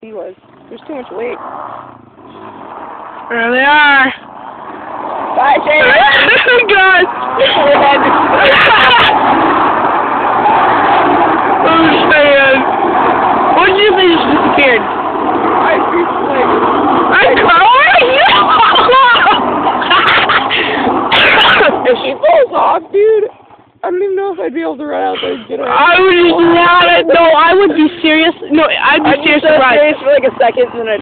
he was. There's too much weight. There they are. Bye, Jay. oh God. oh man. What did you say just disappeared? I like I'm if she falls off, dude, I don't even know if I'd be able to run out there and get her. I would not. I would be serious. No, I'd be I'd serious so surprised. serious for like a second, and then I'd